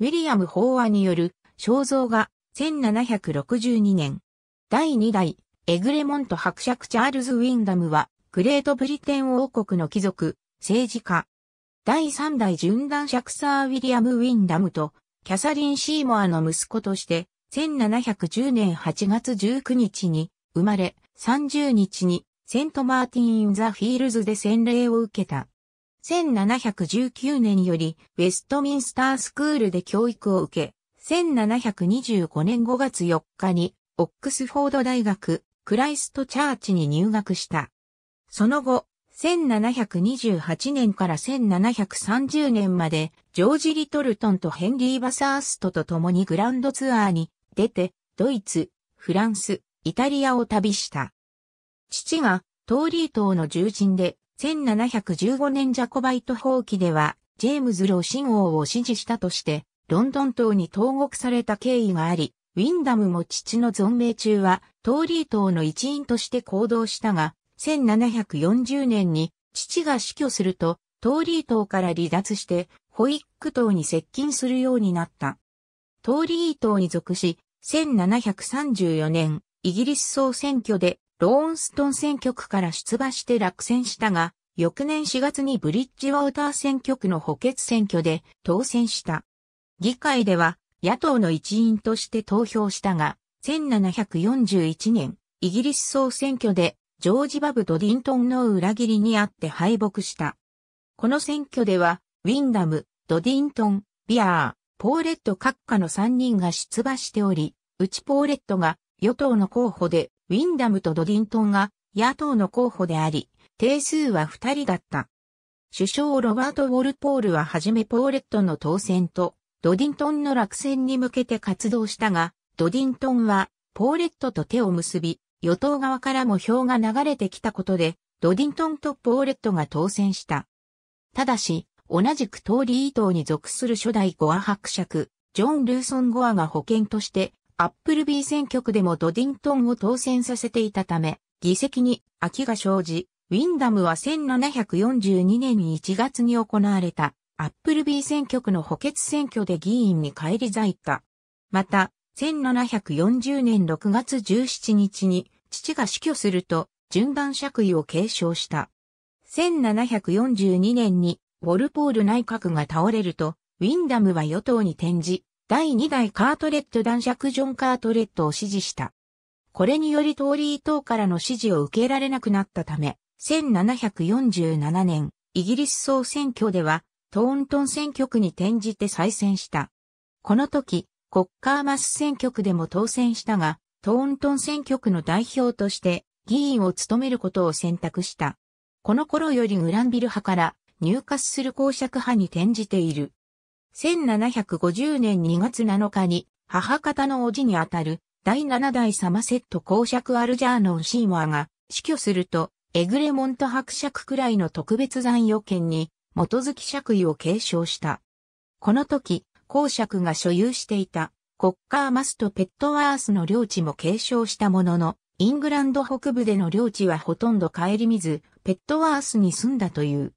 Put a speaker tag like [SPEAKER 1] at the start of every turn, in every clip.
[SPEAKER 1] ウィリアム・ホーアによる肖像画1762年。第2代エグレモント伯爵チャールズ・ウィンダムはグレートブリテン王国の貴族、政治家。第3代準男爵サー・ウィリアム・ウィンダムとキャサリン・シーモアの息子として1710年8月19日に生まれ30日にセントマーティン・イン・ザ・フィールズで洗礼を受けた。1719年よりウェストミンスタースクールで教育を受け、1725年5月4日にオックスフォード大学クライストチャーチに入学した。その後、1728年から1730年まで、ジョージ・リトルトンとヘンリー・バサーストと共にグランドツアーに出て、ドイツ、フランス、イタリアを旅した。父がトーリー島の重鎮で、1715年ジャコバイト放棄では、ジェームズ・ローシン王を支持したとして、ロンドン島に投獄された経緯があり、ウィンダムも父の存命中は、トーリー島の一員として行動したが、1740年に父が死去すると、トーリー島から離脱して、ホイック島に接近するようになった。トーリー島に属し、1734年、イギリス総選挙でローンストン選挙区から出馬して落選したが、翌年4月にブリッジウォーター選挙区の補欠選挙で当選した。議会では野党の一員として投票したが、1741年、イギリス総選挙でジョージ・バブ・ドディントンの裏切りにあって敗北した。この選挙では、ウィンダム、ドディントン、ビアー、ポーレット閣下の3人が出馬しており、うちポーレットが与党の候補で、ウィンダムとドディントンが野党の候補であり、定数は2人だった。首相ロバート・ウォルポールははじめポーレットの当選と、ドディントンの落選に向けて活動したが、ドディントンは、ポーレットと手を結び、与党側からも票が流れてきたことで、ドディントンとポーレットが当選した。ただし、同じくトーリー党に属する初代ゴア伯爵、ジョン・ルーソン・ゴアが保険として、アップルビー選挙区でもドディントンを当選させていたため、議席に空きが生じ、ウィンダムは1742年1月に行われたアップルビー選挙区の補欠選挙で議員に返り咲いた。また、1740年6月17日に父が死去すると順番爵位を継承した。1742年にウォルポール内閣が倒れると、ウィンダムは与党に転じ、第2代カートレット男爵ジョン・カートレットを支持した。これによりトーリー党からの支持を受けられなくなったため、1747年、イギリス総選挙ではトーントン選挙区に転じて再選した。この時、コッカーマス選挙区でも当選したが、トーントン選挙区の代表として議員を務めることを選択した。この頃よりグランビル派から入荷する公爵派に転じている。1750年2月7日に母方の叔父にあたる第7代サマセット公爵アルジャーノン・シーワーが死去するとエグレモント伯爵くらいの特別残余権に元づき爵位を継承した。この時、公爵が所有していたコッカーマスとペットワースの領地も継承したものの、イングランド北部での領地はほとんど顧みず、ペットワースに住んだという。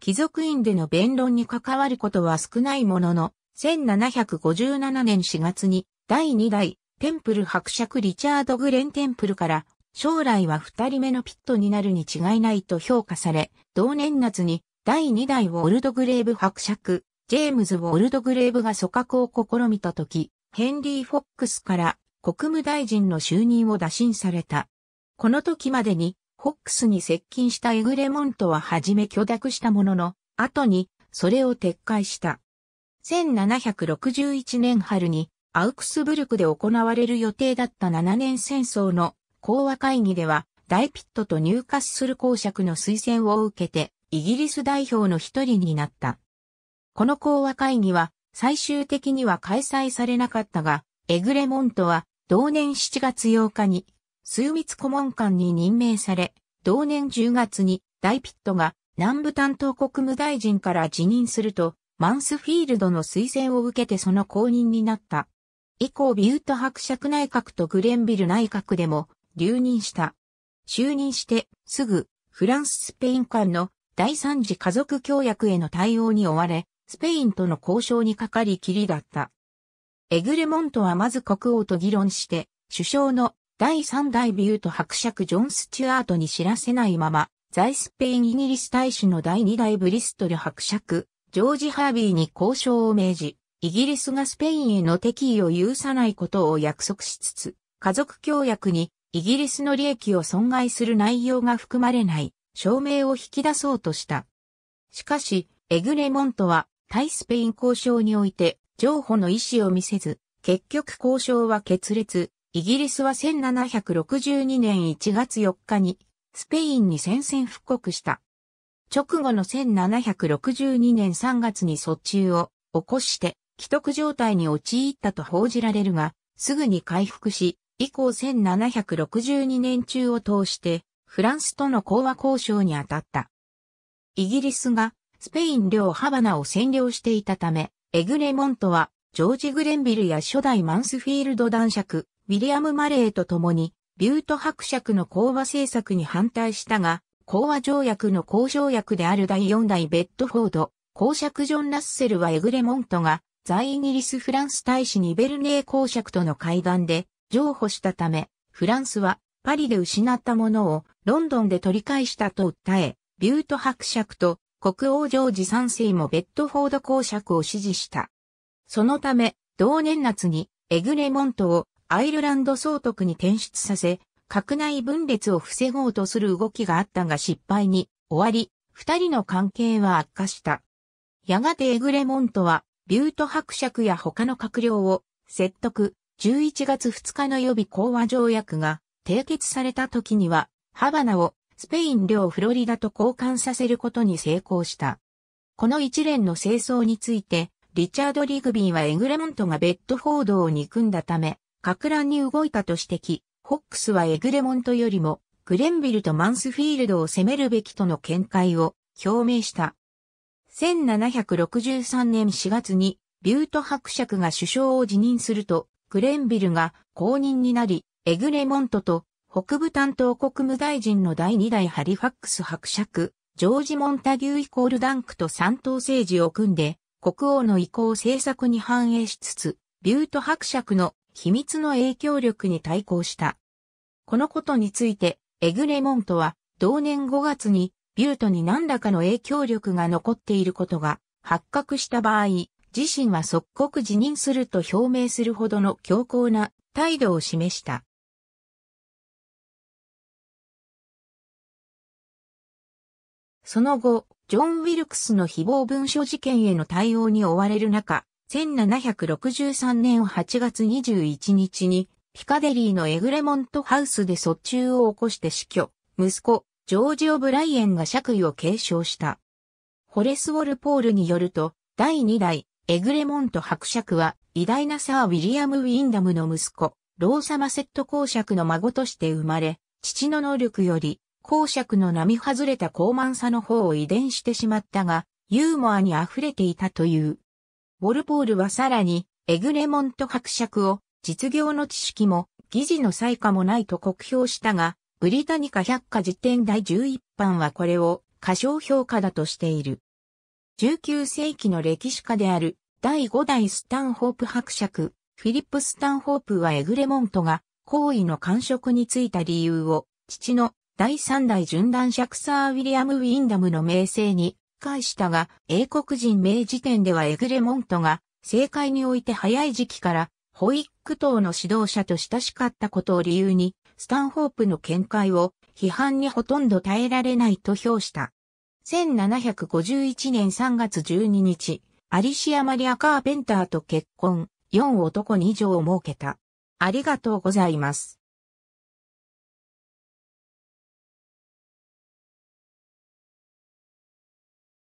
[SPEAKER 1] 貴族院での弁論に関わることは少ないものの、1757年4月に第2代テンプル伯爵リチャード・グレンテンプルから将来は二人目のピットになるに違いないと評価され、同年夏に第2代ウォルドグレーブ伯爵、ジェームズ・ウォルドグレーブが組閣を試みたとき、ヘンリー・フォックスから国務大臣の就任を打診された。この時までに、フォックスに接近したエグレモントははじめ許諾したものの、後にそれを撤回した。1761年春にアウクスブルクで行われる予定だった7年戦争の講和会議では、大ピットと入荷する公爵の推薦を受けて、イギリス代表の一人になった。この講和会議は最終的には開催されなかったが、エグレモントは同年7月8日に枢密顧問官に任命され、同年10月にダイピットが南部担当国務大臣から辞任すると、マンスフィールドの推薦を受けてその後任になった。以降ビュート伯爵内閣とグレンビル内閣でも留任した。就任してすぐフランス・スペイン間の第三次家族協約への対応に追われ、スペインとの交渉にかかりきりだった。エグレモントはまず国王と議論して、首相の第三代ビュート伯爵ジョン・スチュアートに知らせないまま、在スペインイギリス大使の第二代ブリストル伯爵、ジョージ・ハービーに交渉を命じ、イギリスがスペインへの敵意を有さないことを約束しつつ、家族協約にイギリスの利益を損害する内容が含まれない証明を引き出そうとした。しかし、エグレモントは対スペイン交渉において譲歩の意思を見せず、結局交渉は決裂、イギリスは1762年1月4日にスペインに宣戦布告した。直後の1762年3月に訴中を起こして既得状態に陥ったと報じられるが、すぐに回復し、以降1762年中を通してフランスとの講和交渉に当たった。イギリスがスペイン領ハバナを占領していたため、エグレモントはジョージ・グレンビルや初代マンスフィールド男爵、ウィリアム・マレーと共にビュート伯爵の講和政策に反対したが、講和条約の交渉役である第4代ベッドフォード、公爵ジョン・ラッセルはエグレモントが在イギリス・フランス大使にベルネー公爵との会談で譲歩したため、フランスはパリで失ったものをロンドンで取り返したと訴え、ビュート伯爵と国王ジョージ3世もベッドフォード公爵を支持した。そのため、同年夏にエグレモントをアイルランド総督に転出させ、閣内分裂を防ごうとする動きがあったが失敗に終わり、二人の関係は悪化した。やがてエグレモントはビュート伯爵や他の閣僚を説得、11月2日の予備講和条約が締結された時には、ハバナをスペイン領フロリダと交換させることに成功した。この一連の清掃について、リチャード・リグビーはエグレモントがベッドフォードを憎んだため、格乱に動いたと指摘、ホックスはエグレモントよりも、グレンビルとマンスフィールドを攻めるべきとの見解を表明した。1763年4月にビュート伯爵が首相を辞任すると、グレンビルが公認になり、エグレモントと北部担当国務大臣の第2代ハリファックス伯爵、ジョージ・モンタギューイコールダンクと三党政治を組んで、国王の意向政策に反映しつつ、ビュート伯爵の秘密の影響力に対抗した。このことについて、エグレモントは、同年5月にビュートに何らかの影響力が残っていることが発覚した場合、自身は即刻辞任すると表明するほどの強硬な態度を示した。その後、ジョン・ウィルクスの誹謗文書事件への対応に追われる中、1763年8月21日に、ピカデリーのエグレモントハウスで訴中を起こして死去、息子、ジョージ・オブライエンが爵位を継承した。ホレス・ウォルポールによると、第2代、エグレモント伯爵は、偉大なサー・ウィリアム・ウィンダムの息子、ローサマセット公爵の孫として生まれ、父の能力より、公爵の並外れた高慢さの方を遺伝してしまったが、ユーモアに溢れていたという。ウォルポールはさらに、エグレモント伯爵を、実業の知識も、議事の才華もないと酷評したが、ブリタニカ百科辞典第11版はこれを過小評価だとしている。19世紀の歴史家である第5代スタンホープ伯爵、フィリップ・スタンホープはエグレモントが行為の感触についた理由を父の第3代順断爵サー・ウィリアム・ウィンダムの名声に返したが、英国人名時点ではエグレモントが政界において早い時期からホイック党の指導者と親しかったことを理由にスタンホープの見解を批判にほとんど耐えられないと評した。1751年3月12日、アリシア・マリア・カーペンターと結婚、4男2女を設けた。ありがとうございます。